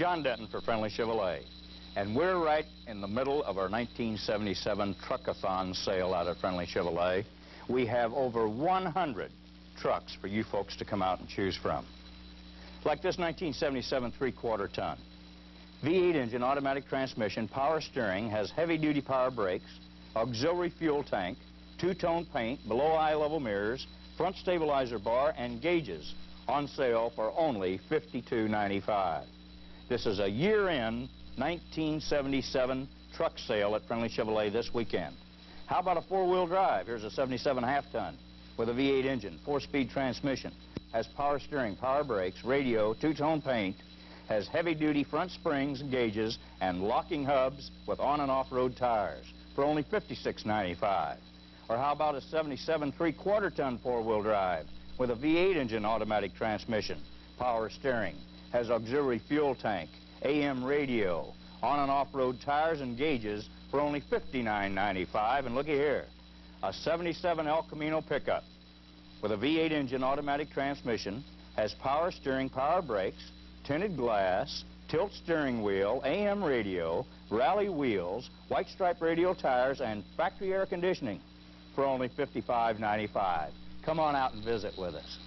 John Denton for Friendly Chevrolet. And we're right in the middle of our 1977 Truckathon sale out at Friendly Chevrolet. We have over 100 trucks for you folks to come out and choose from. Like this 1977 three-quarter ton. V8 engine, automatic transmission, power steering, has heavy-duty power brakes, auxiliary fuel tank, two-tone paint, below eye level mirrors, front stabilizer bar, and gauges on sale for only $52.95. This is a year-end 1977 truck sale at Friendly Chevrolet this weekend. How about a four-wheel drive? Here's a 77 half-ton with a V8 engine, four-speed transmission, has power steering, power brakes, radio, two-tone paint, has heavy-duty front springs and gauges, and locking hubs with on- and off-road tires for only $56.95. Or how about a 77 three-quarter ton four-wheel drive with a V8 engine automatic transmission, power steering, has auxiliary fuel tank, AM radio, on and off-road tires and gauges for only $59.95. And looky here, a 77 El Camino pickup with a V8 engine automatic transmission, has power steering, power brakes, tinted glass, tilt steering wheel, AM radio, rally wheels, white stripe radial tires, and factory air conditioning for only $55.95. Come on out and visit with us.